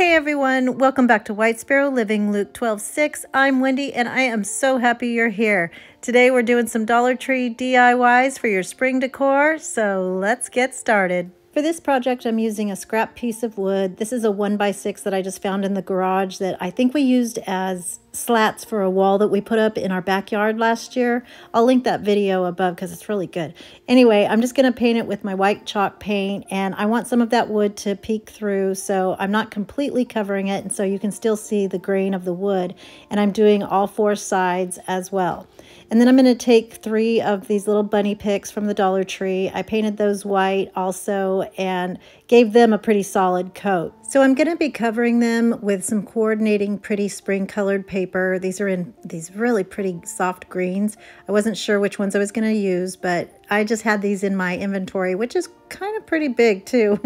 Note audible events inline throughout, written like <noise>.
Hey everyone, welcome back to White Sparrow Living Luke 12 6. I'm Wendy and I am so happy you're here. Today we're doing some Dollar Tree DIYs for your spring decor, so let's get started. For this project, I'm using a scrap piece of wood. This is a 1x6 that I just found in the garage that I think we used as slats for a wall that we put up in our backyard last year. I'll link that video above because it's really good. Anyway, I'm just going to paint it with my white chalk paint and I want some of that wood to peek through so I'm not completely covering it and so you can still see the grain of the wood and I'm doing all four sides as well. And then I'm going to take three of these little bunny picks from the Dollar Tree. I painted those white also and gave them a pretty solid coat. So I'm going to be covering them with some coordinating pretty spring colored paper. These are in these really pretty soft greens. I wasn't sure which ones I was going to use, but I just had these in my inventory, which is kind of pretty big too.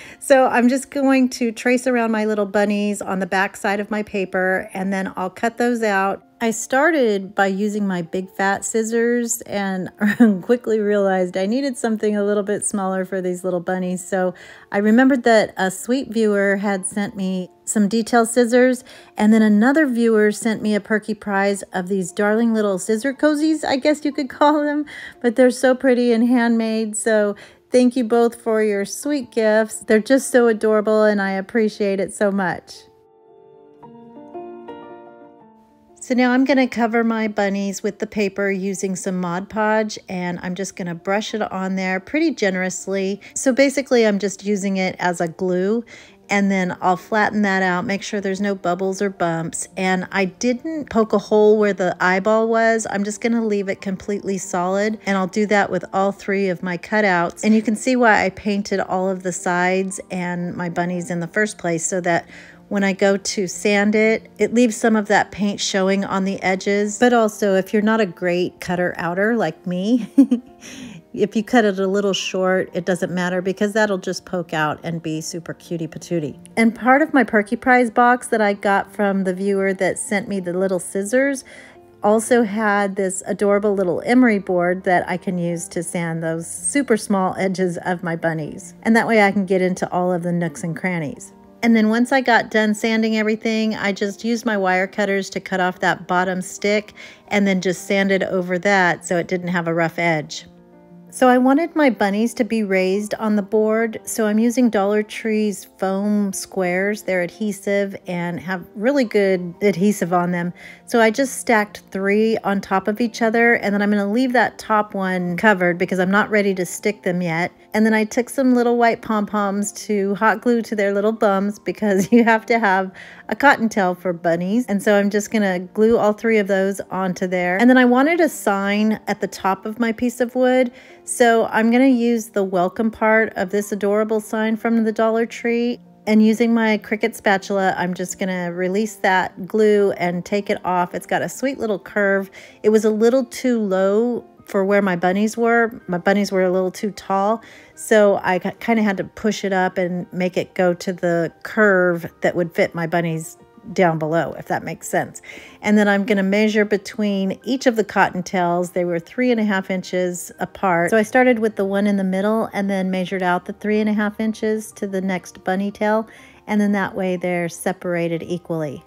<laughs> so I'm just going to trace around my little bunnies on the back side of my paper and then I'll cut those out I started by using my big fat scissors and <laughs> quickly realized I needed something a little bit smaller for these little bunnies. So I remembered that a sweet viewer had sent me some detail scissors and then another viewer sent me a perky prize of these darling little scissor cozies, I guess you could <laughs> call them, but they're so pretty and handmade. So thank you both for your sweet gifts. They're just so adorable and I appreciate it so much. So now I'm going to cover my bunnies with the paper using some Mod Podge and I'm just going to brush it on there pretty generously. So basically I'm just using it as a glue and then I'll flatten that out, make sure there's no bubbles or bumps. And I didn't poke a hole where the eyeball was. I'm just gonna leave it completely solid. And I'll do that with all three of my cutouts. And you can see why I painted all of the sides and my bunnies in the first place so that when I go to sand it, it leaves some of that paint showing on the edges. But also, if you're not a great cutter outer like me, <laughs> if you cut it a little short, it doesn't matter because that'll just poke out and be super cutie patootie. And part of my Perky Prize box that I got from the viewer that sent me the little scissors also had this adorable little emery board that I can use to sand those super small edges of my bunnies. And that way I can get into all of the nooks and crannies. And then once I got done sanding everything, I just used my wire cutters to cut off that bottom stick and then just sanded over that so it didn't have a rough edge. So I wanted my bunnies to be raised on the board, so I'm using Dollar Tree's foam squares. They're adhesive and have really good adhesive on them. So I just stacked three on top of each other, and then I'm going to leave that top one covered because I'm not ready to stick them yet. And then I took some little white pom-poms to hot glue to their little bums because <laughs> you have to have a cottontail for bunnies. And so I'm just going to glue all three of those onto there. And then I wanted a sign at the top of my piece of wood so I'm going to use the welcome part of this adorable sign from the Dollar Tree. And using my Cricut spatula, I'm just going to release that glue and take it off. It's got a sweet little curve. It was a little too low for where my bunnies were. My bunnies were a little too tall. So I kind of had to push it up and make it go to the curve that would fit my bunnies down below, if that makes sense. And then I'm going to measure between each of the cottontails. They were three and a half inches apart. So I started with the one in the middle and then measured out the three and a half inches to the next bunny tail. And then that way they're separated equally.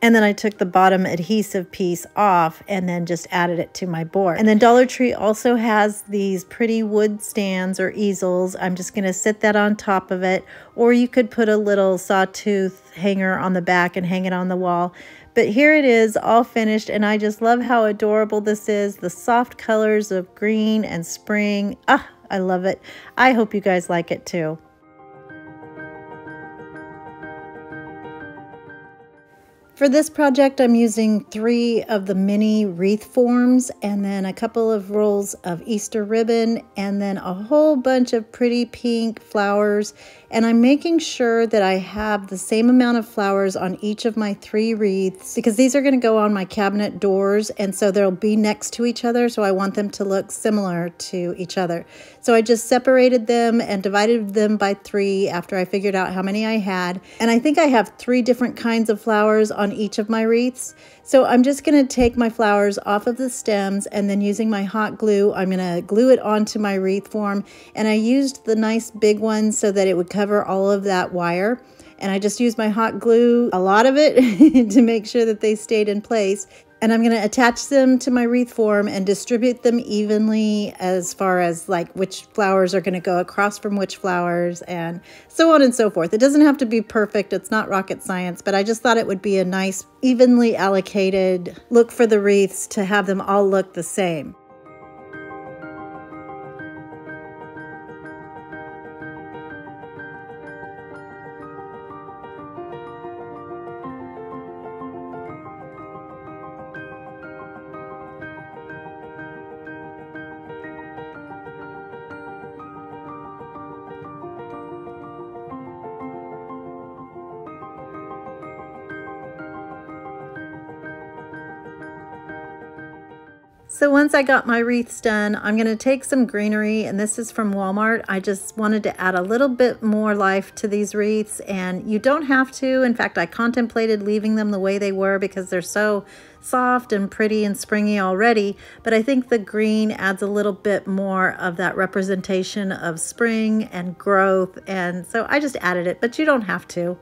And then I took the bottom adhesive piece off and then just added it to my board. And then Dollar Tree also has these pretty wood stands or easels. I'm just going to sit that on top of it. Or you could put a little sawtooth hanger on the back and hang it on the wall. But here it is all finished and I just love how adorable this is. The soft colors of green and spring. Ah, I love it. I hope you guys like it too. For this project, I'm using three of the mini wreath forms and then a couple of rolls of Easter ribbon and then a whole bunch of pretty pink flowers. And I'm making sure that I have the same amount of flowers on each of my three wreaths because these are going to go on my cabinet doors and so they'll be next to each other. So I want them to look similar to each other. So I just separated them and divided them by three after I figured out how many I had. And I think I have three different kinds of flowers on each of my wreaths. So I'm just going to take my flowers off of the stems and then using my hot glue, I'm going to glue it onto my wreath form. And I used the nice big ones so that it would cover all of that wire. And I just used my hot glue, a lot of it, <laughs> to make sure that they stayed in place. And I'm going to attach them to my wreath form and distribute them evenly as far as like which flowers are going to go across from which flowers and so on and so forth. It doesn't have to be perfect. It's not rocket science, but I just thought it would be a nice evenly allocated look for the wreaths to have them all look the same. So once I got my wreaths done, I'm going to take some greenery, and this is from Walmart. I just wanted to add a little bit more life to these wreaths, and you don't have to. In fact, I contemplated leaving them the way they were because they're so soft and pretty and springy already, but I think the green adds a little bit more of that representation of spring and growth, and so I just added it, but you don't have to.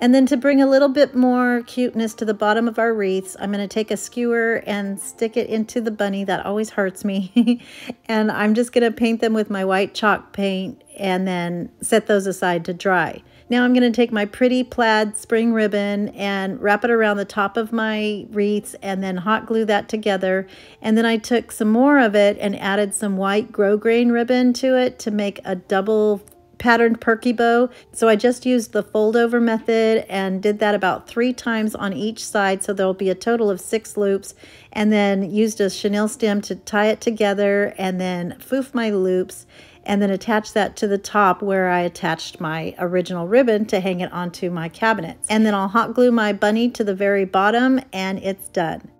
And then to bring a little bit more cuteness to the bottom of our wreaths, I'm going to take a skewer and stick it into the bunny. That always hurts me. <laughs> and I'm just going to paint them with my white chalk paint and then set those aside to dry. Now I'm going to take my pretty plaid spring ribbon and wrap it around the top of my wreaths and then hot glue that together. And then I took some more of it and added some white grosgrain ribbon to it to make a double patterned perky bow. So I just used the fold over method and did that about three times on each side. So there'll be a total of six loops and then used a chenille stem to tie it together and then foof my loops and then attach that to the top where I attached my original ribbon to hang it onto my cabinets. And then I'll hot glue my bunny to the very bottom and it's done.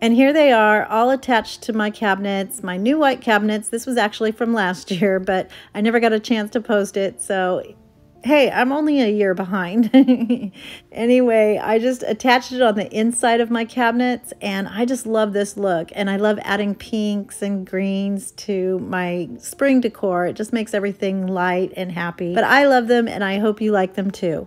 And here they are, all attached to my cabinets, my new white cabinets. This was actually from last year, but I never got a chance to post it. So, hey, I'm only a year behind. <laughs> anyway, I just attached it on the inside of my cabinets, and I just love this look. And I love adding pinks and greens to my spring decor. It just makes everything light and happy. But I love them, and I hope you like them too.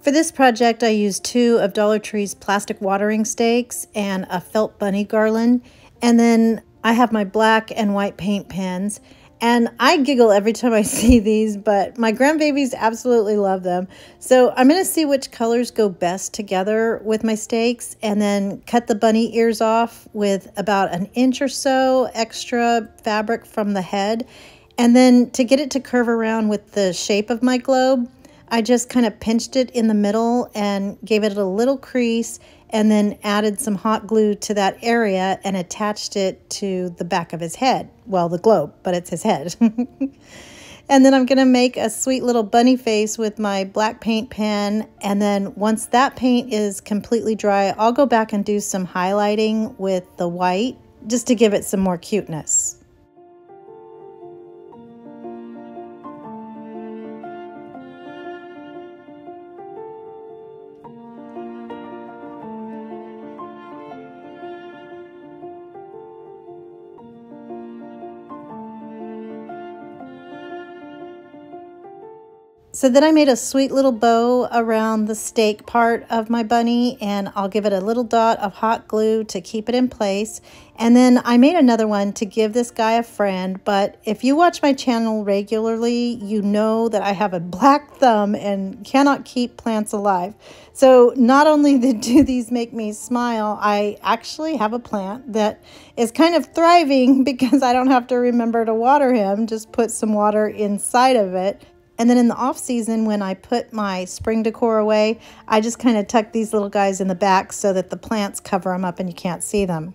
For this project, I used two of Dollar Tree's plastic watering stakes and a felt bunny garland. And then I have my black and white paint pens. And I giggle every time I <laughs> see these, but my grandbabies absolutely love them. So I'm going to see which colors go best together with my stakes and then cut the bunny ears off with about an inch or so extra fabric from the head. And then to get it to curve around with the shape of my globe, I just kind of pinched it in the middle and gave it a little crease and then added some hot glue to that area and attached it to the back of his head. Well, the globe, but it's his head. <laughs> and then I'm going to make a sweet little bunny face with my black paint pen. And then once that paint is completely dry, I'll go back and do some highlighting with the white just to give it some more cuteness. So then I made a sweet little bow around the stake part of my bunny and I'll give it a little dot of hot glue to keep it in place. And then I made another one to give this guy a friend. But if you watch my channel regularly, you know that I have a black thumb and cannot keep plants alive. So not only <laughs> do these make me smile, I actually have a plant that is kind of thriving <laughs> because I don't have to remember to water him, just put some water inside of it. And then in the off season, when I put my spring decor away, I just kind of tuck these little guys in the back so that the plants cover them up and you can't see them.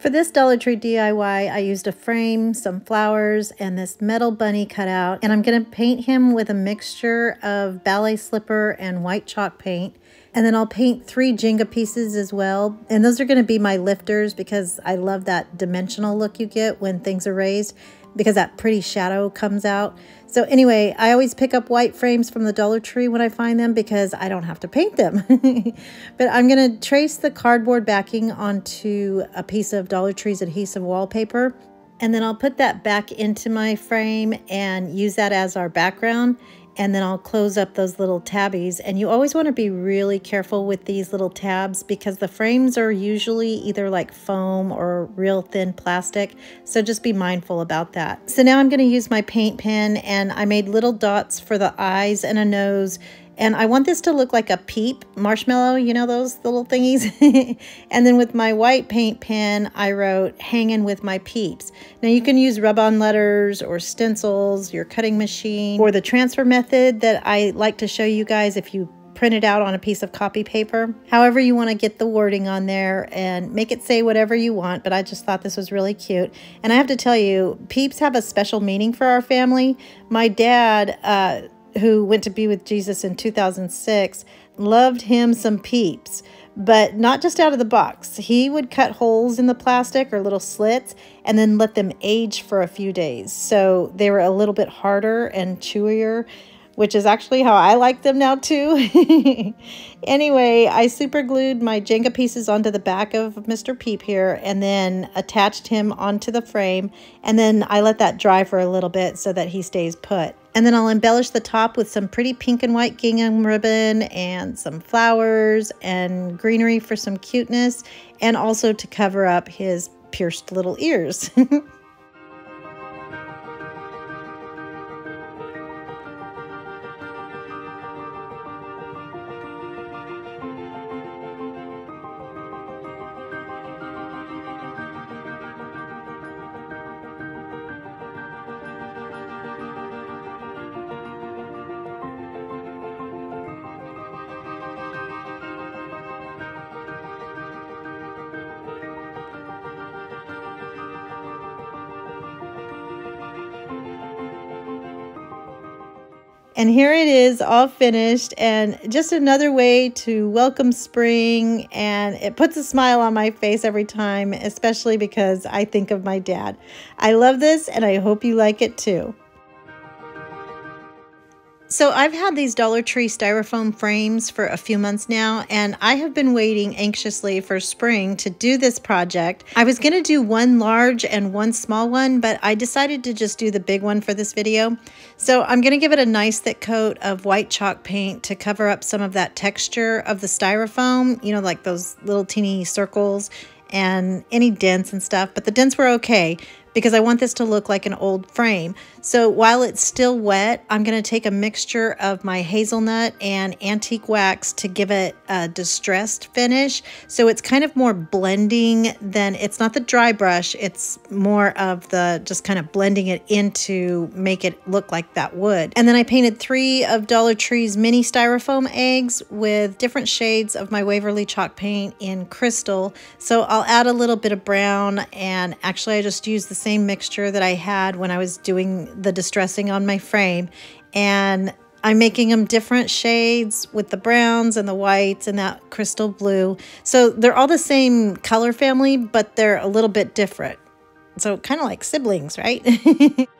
For this Dollar Tree DIY, I used a frame, some flowers, and this metal bunny cutout. And I'm going to paint him with a mixture of ballet slipper and white chalk paint. And then I'll paint three Jenga pieces as well. And those are going to be my lifters because I love that dimensional look you get when things are raised because that pretty shadow comes out. So anyway, I always pick up white frames from the Dollar Tree when I find them because I don't have to paint them. <laughs> but I'm going to trace the cardboard backing onto a piece of Dollar Tree's adhesive wallpaper. And then I'll put that back into my frame and use that as our background and then I'll close up those little tabbies. And you always want to be really careful with these little tabs because the frames are usually either like foam or real thin plastic. So just be mindful about that. So now I'm going to use my paint pen and I made little dots for the eyes and a nose and I want this to look like a peep marshmallow, you know those little thingies? <laughs> and then with my white paint pen, I wrote hanging with my peeps. Now you can use rub-on letters or stencils, your cutting machine, or the transfer method that I like to show you guys if you print it out on a piece of copy paper. However you want to get the wording on there and make it say whatever you want, but I just thought this was really cute. And I have to tell you, peeps have a special meaning for our family. My dad, uh, who went to be with Jesus in 2006, loved him some peeps, but not just out of the box. He would cut holes in the plastic or little slits and then let them age for a few days. So they were a little bit harder and chewier which is actually how I like them now too. <laughs> anyway, I super glued my Jenga pieces onto the back of Mr. Peep here and then attached him onto the frame. And then I let that dry for a little bit so that he stays put. And then I'll embellish the top with some pretty pink and white gingham ribbon and some flowers and greenery for some cuteness and also to cover up his pierced little ears. <laughs> And here it is all finished and just another way to welcome spring and it puts a smile on my face every time, especially because I think of my dad. I love this and I hope you like it too. So I've had these Dollar Tree styrofoam frames for a few months now, and I have been waiting anxiously for spring to do this project. I was to do one large and one small one, but I decided to just do the big one for this video. So I'm to give it a nice thick coat of white chalk paint to cover up some of that texture of the styrofoam, you know, like those little teeny circles and any dents and stuff, but the dents were okay because I want this to look like an old frame. So while it's still wet, I'm going to take a mixture of my hazelnut and antique wax to give it a distressed finish. So it's kind of more blending than, it's not the dry brush, it's more of the just kind of blending it into make it look like that wood. And then I painted three of Dollar Tree's mini styrofoam eggs with different shades of my Waverly chalk paint in crystal. So I'll add a little bit of brown and actually I just used the same mixture that I had when I was doing the distressing on my frame. And I'm making them different shades with the browns and the whites and that crystal blue. So they're all the same color family, but they're a little bit different. So kind of like siblings, right? <laughs>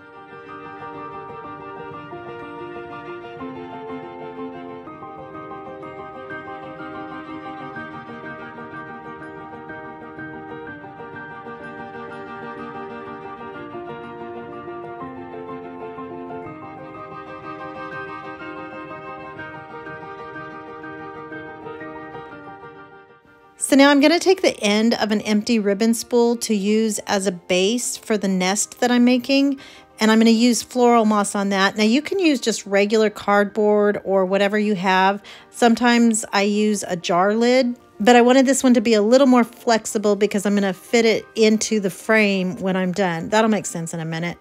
now I'm going to take the end of an empty ribbon spool to use as a base for the nest that I'm making. And I'm going to use floral moss on that. Now you can use just regular cardboard or whatever you have. Sometimes I use a jar lid, but I wanted this one to be a little more flexible because I'm going to fit it into the frame when I'm done. That'll make sense in a minute.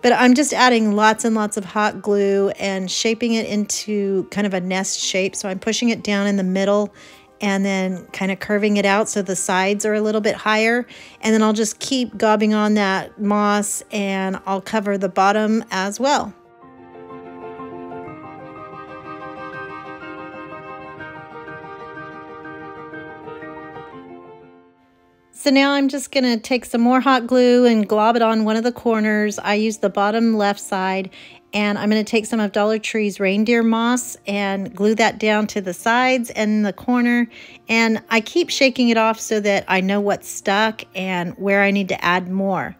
But I'm just adding lots and lots of hot glue and shaping it into kind of a nest shape. So I'm pushing it down in the middle and then kind of curving it out so the sides are a little bit higher. And then I'll just keep gobbing on that moss and I'll cover the bottom as well. So now I'm just going to take some more hot glue and glob it on one of the corners. I use the bottom left side and I'm going to take some of Dollar Tree's reindeer moss and glue that down to the sides and the corner. And I keep shaking it off so that I know what's stuck and where I need to add more.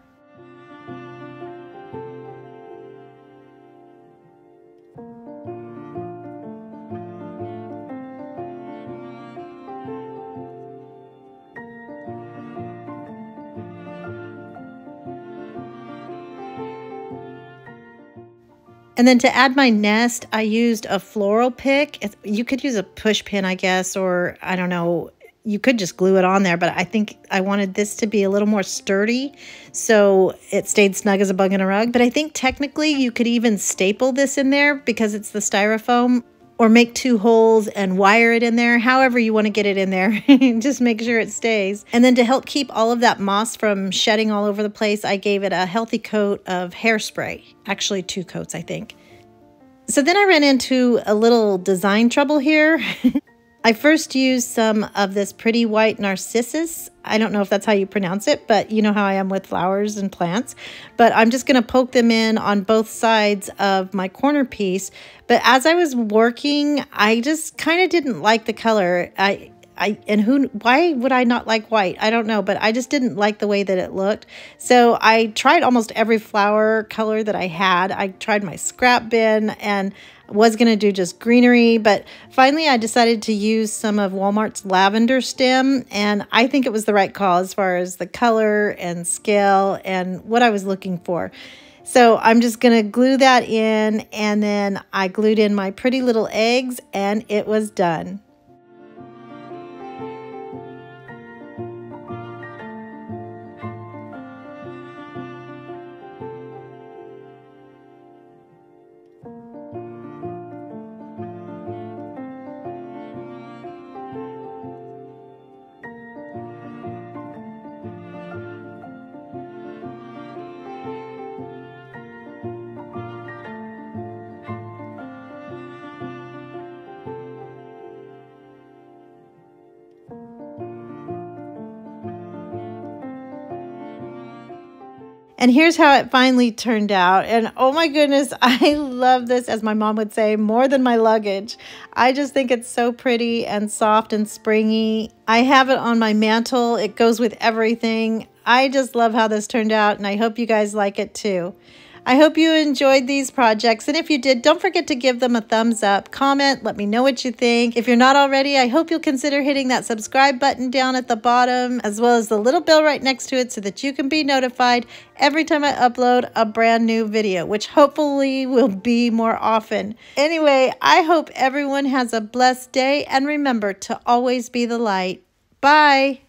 And then to add my nest, I used a floral pick. You could use a push pin, I guess, or I don't know. You could just glue it on there, but I think I wanted this to be a little more sturdy so it stayed snug as a bug in a rug. But I think technically you could even staple this in there because it's the styrofoam or make two holes and wire it in there, however you want to get it in there. <laughs> Just make sure it stays. And then to help keep all of that moss from shedding all over the place, I gave it a healthy coat of hairspray. Actually, two coats, I think. So then I ran into a little design trouble here. <laughs> I first used some of this pretty white narcissus. I don't know if that's how you pronounce it, but you know how I am with flowers and plants. But I'm just going to poke them in on both sides of my corner piece. But as I was working, I just kind of didn't like the color. I I and who why would I not like white? I don't know, but I just didn't like the way that it looked. So I tried almost every flower color that I had. I tried my scrap bin and was going to do just greenery, but finally I decided to use some of Walmart's lavender stem, and I think it was the right call as far as the color and scale and what I was looking for. So I'm just going to glue that in, and then I glued in my pretty little eggs, and it was done. And here's how it finally turned out. And oh my goodness, <laughs> I love this, as my mom would say, more than my luggage. I just think it's so pretty and soft and springy. I have it on my mantle, it goes with everything. I just love how this turned out, and I hope you guys like it too. I hope you enjoyed these projects. And if you did, don't forget to give them a thumbs up, comment, let me know what you think. If you're not already, I hope you'll consider hitting that subscribe button down at the bottom, as well as the little bell right next to it so that you can be notified every time I upload a brand new video, which hopefully will be more often. Anyway, I hope everyone has a blessed day and remember to always be the light. Bye.